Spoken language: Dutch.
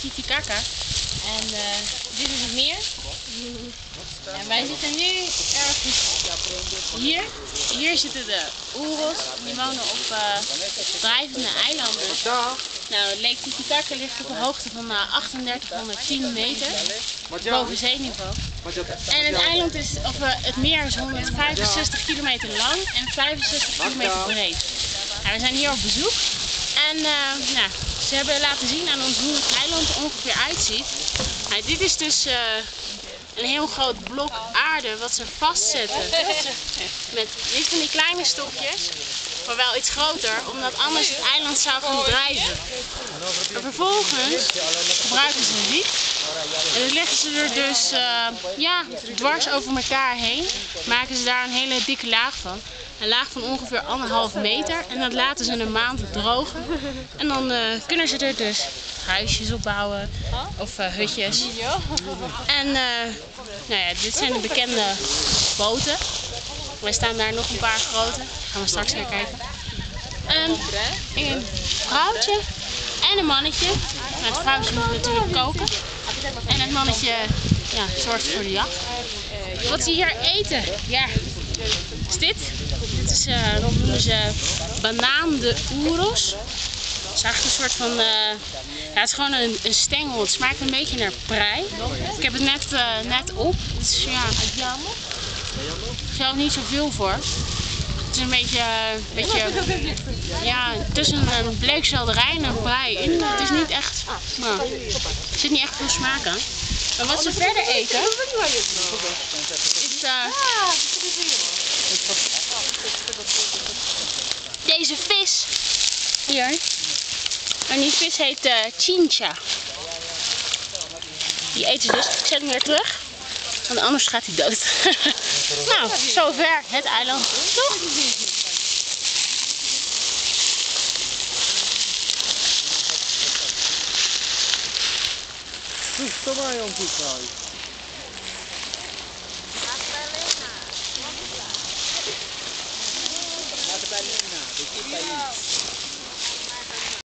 Titicaca. En uh, dit is het meer. En wij zitten nu ergens hier. Hier zitten de Oeros. Die wonen op uh, drijvende eilanden. Nou, Lake Titicaca ligt op een hoogte van 3810 meter boven zeeniveau. En het eiland is, of het meer is 165 kilometer lang en 65 kilometer breed. Nou, we zijn hier op bezoek en nou, ze hebben laten zien aan ons hoe het eiland er ongeveer uitziet. Dit is dus uh, een heel groot blok aarde wat ze vastzetten. Met niet van die kleine stokjes, maar wel iets groter, omdat anders het eiland zou gaan drijven. En vervolgens gebruiken ze wiet. En leggen ze er dus uh, ja, dwars over elkaar heen. Maken ze daar een hele dikke laag van. Een laag van ongeveer anderhalf meter. En dat laten ze een maand drogen. En dan uh, kunnen ze er dus huisjes op bouwen. Of uh, hutjes. En uh, nou ja, dit zijn de bekende boten. Wij staan daar nog een paar grote. Gaan we straks weer kijken. En een vrouwtje en een mannetje. Nou, het vrouwtje moet natuurlijk koken. En het mannetje ja, zorgt voor de jacht. Wat ze hier eten, ja, is dit. Dit is, uh, dat noemen ze banaan de oeros. Het is eigenlijk een soort van, uh, ja, het is gewoon een, een, stengel. Het smaakt een beetje naar prei. Ik heb het net, uh, net op. Het is, ja, ik stel niet zoveel voor. Het is een beetje, beetje ja, tussen een bleekselderij en een prei. Het is niet echt, nou, er zit niet echt veel smaak aan. Maar wat ze verder eten, is uh, deze vis hier. En die vis heet uh, chincha. Die eten ze dus. Ik zet hem weer terug. Want anders gaat hij dood. nou, zover het eiland. Toch? Un piccolo. Pues, pues, ¿De qué?